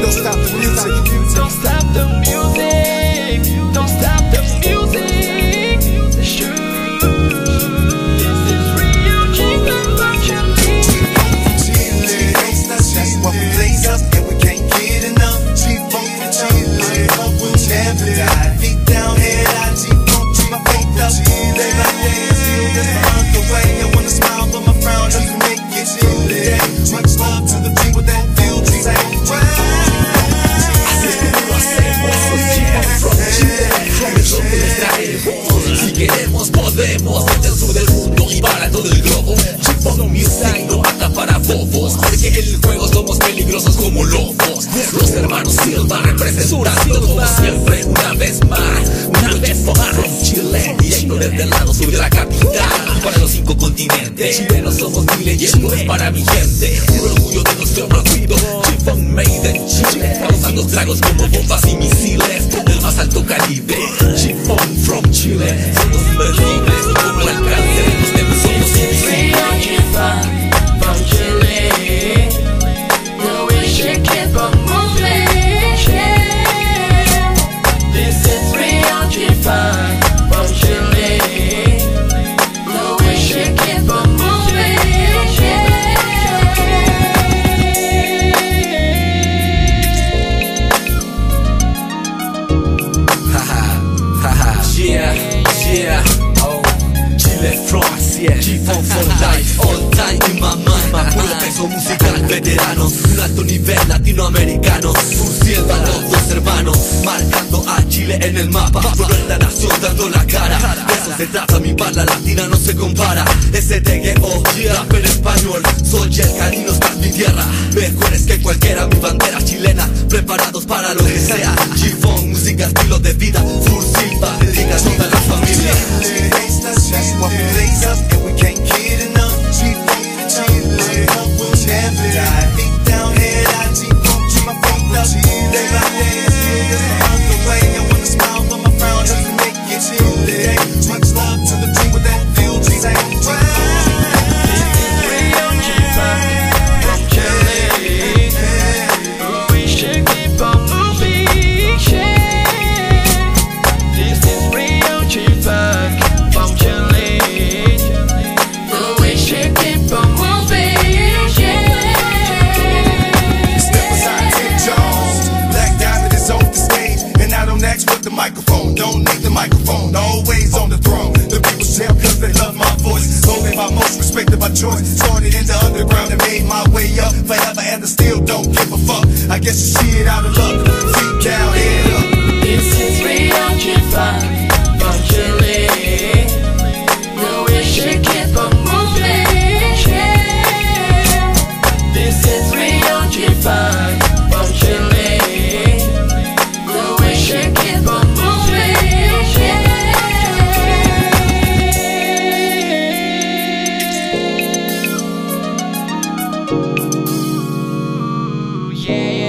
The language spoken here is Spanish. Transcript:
Don't stop the music. Don't stop the music. No para bobos Porque en el juego somos peligrosos como lobos. Los hermanos Silva representando como siempre una vez más Una vez más. From Chile Directo desde el lado sur de la capital. Para los cinco continentes Chilenos somos miles y para mi gente. Puro orgullo de nuestro partido Chipon made in Chile. Causando tragos como bombas y misiles Yeah, yeah, Chile France, yeah G-Funk for life All time in my mind Puro peso musical, veteranos Un alto nivel latinoamericano Surciendo a los dos hermanos Marcando a Chile en el mapa Por la nación dando la cara eso se trata, mi parla latina no se compara STGO, microphone. Don't need the microphone, always on the throne. The people's champ, cause they love my voice. Only my most respected by choice. Started in the underground and made my way up. Forever and I still don't give a fuck. I guess you see it out of luck. Feet down, up. This is real yeah, yeah.